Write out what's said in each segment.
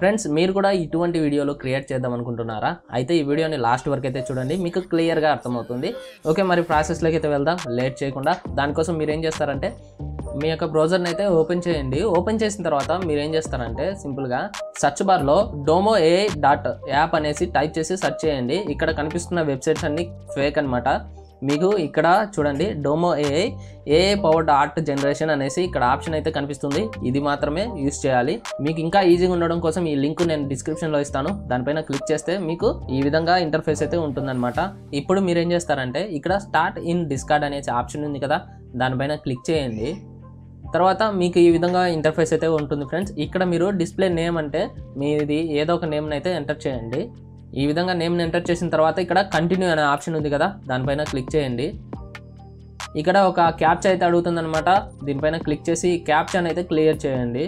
Friends మీరు కూడా ఇటువంటి వీడియోలు క్రియేట్ చేద్దాం అనుకుంటున్నారా? అయితే ఈ వీడియోని లాస్ట్ వరకు అయితే చూడండి మీకు క్లియర్గా అర్థమవుతుంది. ఓకే మరి ప్రాసెస్లోకి అయితే వెళ్దాం లేట్ చేయకుండా. దానికోసం మీరు ఏం చేస్తారంటే మీ యొక్క బ్రౌజర్ని అయితే ఓపెన్ చేయండి. ఓపెన్ చేసిన తర్వాత మీరు ఏం చేస్తారంటే సింపుల్గా సెర్చ్ బార్లో డోమో ఏ డాట్ యాప్ అనేసి టైప్ చేసి సెర్చ్ చేయండి. ఇక్కడ కనిపిస్తున్న వెబ్సైట్స్ అన్ని ఫేక్ అనమాట మీకు ఇక్కడ చూడండి Domo AI AI powered art generation అనేసి ఇక్కడ ఆప్షన్ అయితే కనిపిస్తుంది. ఇది మాత్రమే యూస్ చేయాలి. మీకు ఇంకా ఈజీగా ఉండడం కోసం ఈ లింక్ నేను డిస్క్రిప్షన్లో ఇస్తాను. దానిపైన క్లిక్ చేస్తే మీకు ఈ విధంగా ఇంటర్ఫేస్ అయితే ఉంటుందన్నమాట. ఇప్పుడు మీరు ఏం చేస్తారంటే ఇక్కడ స్టార్ట్ ఇన్ డిస్కార్డ్ అనేసి ఆప్షన్ ఉంది కదా దానిపైన క్లిక్ చేయండి. తర్వాత మీకు ఈ విధంగా ఇంటర్ఫేస్ అయితే ఉంటుంది ఫ్రెండ్స్ ఇక్కడ మీరు డిస్ప్లే నేమ్ అంటే మీది ఏదో ఒక నేమ్ని అయితే ఎంటర్ చేయండి. ఈ విధంగా నేమ్ని ఎంటర్ చేసిన తర్వాత ఇక్కడ కంటిన్యూ అనే ఆప్షన్ ఉంది కదా దానిపైన క్లిక్ చేయండి. ఇక్కడ ఒక క్యాప్చ అయితే అడుగుతుందనమాట దీనిపైన క్లిక్ చేసి క్యాప్చాని అయితే క్లియర్ చేయండి.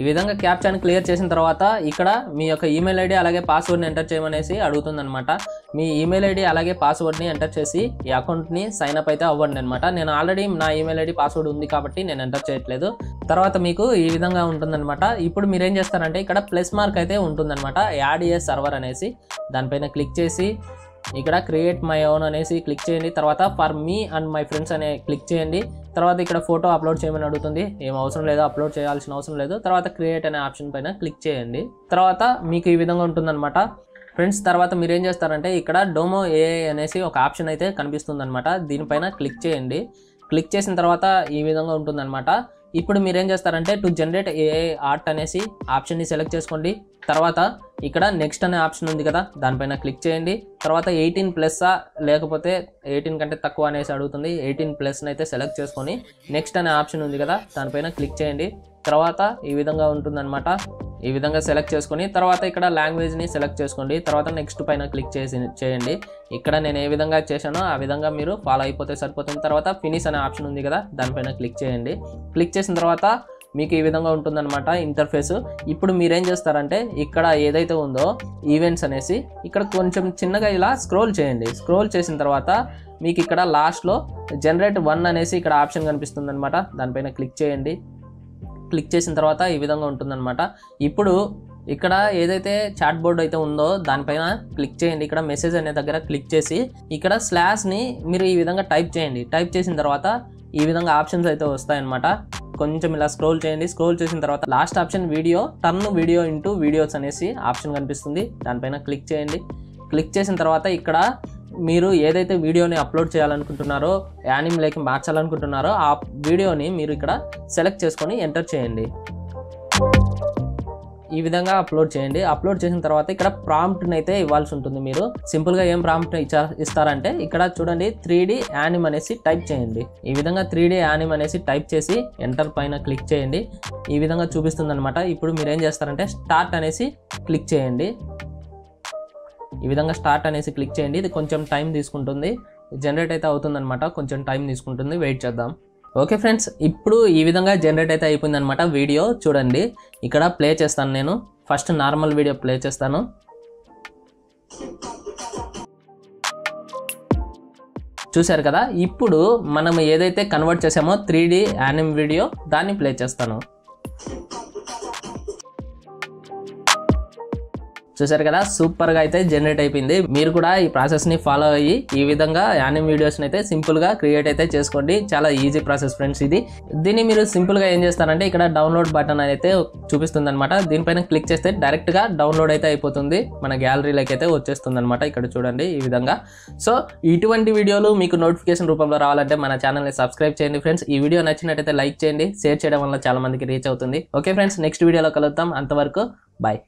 ఈ విధంగా క్యాప్చాని క్లియర్ చేసిన తర్వాత ఇక్కడ మీ యొక్క ఈమెయిల్ ఐడి అలాగే పాస్వర్డ్ని ఎంటర్ చేయమనేసి అడుగుతుందనమాట మీ ఈమెయిల్ ఐడి అలాగే పాస్వర్డ్ని ఎంటర్ చేసి ఈ అకౌంట్ని సైన్ అప్ అయితే అవ్వండి అనమాట నేను ఆల్రెడీ నా ఈమెయిల్ ఐడి పాస్వర్డ్ ఉంది కాబట్టి నేను ఎంటర్ చేయట్లేదు. తర్వాత మీకు ఈ విధంగా ఉంటుందన్నమాట. ఇప్పుడు మీరు ఏం చేస్తారంటే ఇక్కడ ప్లస్ మార్క్ అయితే ఉంటుందన్నమాట. యాడ్ ఏ సర్వర్ అనేసి దానిపైన క్లిక్ చేసి ఇక్కడ క్రియేట్ మై ఓన్ అనేసి క్లిక్ చేయండి. తర్వాత for me and my friends అనే క్లిక్ చేయండి. తర్వాత ఇక్కడ ఫోటో అప్లోడ్ చేయమని అడుగుతుంది. ఏం అవసరం లేదు అప్లోడ్ చేయాల్సిన అవసరం లేదు. తర్వాత క్రియేట్ అనే ఆప్షన్ పైన క్లిక్ చేయండి. తర్వాత మీకు ఈ విధంగా ఉంటుందన్నమాట. ఫ్రెండ్స్ తర్వాత మీరు ఏం చేస్తారంటే ఇక్కడ డోమో ఏఐ అనేసి ఒక ఆప్షన్ అయితే కనిపిస్తుందన్నమాట. దీనిపైన క్లిక్ చేయండి. క్లిక్ చేసిన తర్వాత ఈ విధంగా ఉంటుందన్నమాట. ఇప్పుడు మీరు ఏం చేస్తారంటే టు జనరేట్ ఏఐ ఆర్ట్ అనేసి ఆప్షన్ని సెలెక్ట్ చేసుకోండి. తర్వాత ఇక్కడ నెక్స్ట్ అనే ఆప్షన్ ఉంది కదా దానిపైన క్లిక్ చేయండి. తర్వాత ఎయిటీన్ ప్లస్సా లేకపోతే ఎయిటీన్ కంటే తక్కువ అనేసి అడుగుతుంది. ఎయిటీన్ ప్లస్ని అయితే సెలెక్ట్ చేసుకొని నెక్స్ట్ అనే ఆప్షన్ ఉంది కదా దానిపైన క్లిక్ చేయండి. తర్వాత ఈ విధంగా ఉంటుందన్నమాట. ఈ విధంగా సెలెక్ట్ చేసుకొని తర్వాత ఇక్కడ లాంగ్వేజ్ని సెలెక్ట్ చేసుకోండి. తర్వాత నెక్స్ట్ పైన క్లిక్ చేసి చేయండి. ఇక్కడ నేను ఏ విధంగా చేశానో ఆ విధంగా మీరు ఫాలో అయిపోతే సరిపోతుంది. తర్వాత ఫినిష్ అనే ఆప్షన్ ఉంది కదా దానిపైన క్లిక్ చేయండి. క్లిక్ చేసిన తర్వాత మీకు ఈ విధంగా ఉంటుందన్నమాట ఇంటర్ఫేస్ ఇప్పుడు మీరేం చేస్తారంటే ఇక్కడ ఏదైతే ఉందో ఈవెంట్స్ అనేసి ఇక్కడ కొంచెం చిన్నగా ఇలా స్క్రోల్ చేయండి. స్క్రోల్ చేసిన తర్వాత మీకు ఇక్కడ లాస్ట్లో జనరేట్ వన్ అనేసి ఇక్కడ ఆప్షన్ కనిపిస్తుంది అనమాట దానిపైన క్లిక్ చేయండి. క్లిక్ చేసిన తర్వాత ఈ విధంగా ఉంటుందన్నమాట. ఇప్పుడు ఇక్కడ ఏదైతే చాట్ బోర్డ్ అయితే ఉందో దానిపైన క్లిక్ చేయండి. ఇక్కడ మెసేజ్ అనే దగ్గర క్లిక్ చేసి ఇక్కడ స్లాష్ని మీరు ఈ విధంగా టైప్ చేయండి. టైప్ చేసిన తర్వాత ఈ విధంగా ఆప్షన్స్ అయితే వస్తాయన్నమాట. కొంచెం ఇలా స్క్రోల్ చేయండి. స్క్రోల్ చేసిన తర్వాత last option video turn video into videos అనేసి ఆప్షన్ కనిపిస్తుంది. దానిపైన క్లిక్ చేయండి. క్లిక్ చేసిన తర్వాత ఇక్కడ మీరు ఏదైతే వీడియోని అప్లోడ్ చేయాలనుకుంటున్నారో యానిమ్లోకి మార్చాలనుకుంటున్నారో ఆ వీడియోని మీరు ఇక్కడ సెలెక్ట్ చేసుకొని ఎంటర్ చేయండి. ఈ విధంగా అప్లోడ్ చేయండి. అప్లోడ్ చేసిన తర్వాత ఇక్కడ ప్రాంప్ట్ని అయితే ఇవ్వాల్సి ఉంటుంది మీరు. సింపుల్గా ఏం ప్రాంప్ట్ ఇచ్చా ఇస్తారంటే ఇక్కడ చూడండి త్రీ డి యానిమ్ అనేసి టైప్ చేయండి. ఈ విధంగా త్రీ డి యానిమ్ అనేసి టైప్ చేసి ఎంటర్ పైన క్లిక్ చేయండి. ఈ విధంగా చూపిస్తుంది అనమాట ఇప్పుడు మీరు ఏం చేస్తారంటే స్టార్ట్ అనేసి క్లిక్ చేయండి. ఈ విధంగా స్టార్ట్ అనేసి క్లిక్ చేయండి. ఇది కొంచెం టైం తీసుకుంటుంది. జనరేట్ అయితే అవుతుందన్నమాట. కొంచెం టైం తీసుకుంటుంది. వెయిట్ చేద్దాం. ఓకే ఫ్రెండ్స్ ఇప్పుడు ఈ విధంగా జనరేట్ అయితే అయిపోయిందనమాట వీడియో. చూడండి ఇక్కడ ప్లే చేస్తాను నేను. ఫస్ట్ నార్మల్ వీడియో ప్లే చేస్తాను. చూశారు కదా? ఇప్పుడు మనం ఏదైతే కన్వర్ట్ చేసామో త్రీ డి యానిమ్ వీడియో దాన్ని ప్లే చేస్తాను. చూసారు కదా? సూపర్గా అయితే జనరేట్ అయిపోయింది. మీరు కూడా ఈ ప్రాసెస్ని ఫాలో అయ్యి ఈ విధంగా యానిమ్ వీడియోస్ అయితే సింపుల్గా క్రియేట్ అయితే చేసుకోండి. చాలా ఈజీ ప్రాసెస్ ఫ్రెండ్స్ ఇది. దీన్ని మీరు సింపుల్గా ఏం చేస్తారంటే ఇక్కడ డౌన్లోడ్ బటన్ అయితే చూపిస్తుంది అనమాట దీనిపైన క్లిక్ చేస్తే డైరెక్ట్గా డౌన్లోడ్ అయితే అయిపోతుంది. మన గ్యాలరీలోకి అయితే వచ్చేస్తుంది అనమాట ఇక్కడ చూడండి ఈ విధంగా. సో ఇటువంటి వీడియోలు మీకు నోటిఫికేషన్ రూపంలో రావాలంటే మన ఛానల్ని సబ్స్క్రైబ్ చేయండి ఫ్రెండ్స్ ఈ వీడియో నచ్చినట్టయితే లైక్ చేయండి. షేర్ చేయడం వల్ల చాలా మందికి రీచ్ అవుతుంది. ఓకే ఫ్రెండ్స్ నెక్స్ట్ వీడియోలో కలుద్దాం. అంతవరకు బాయ్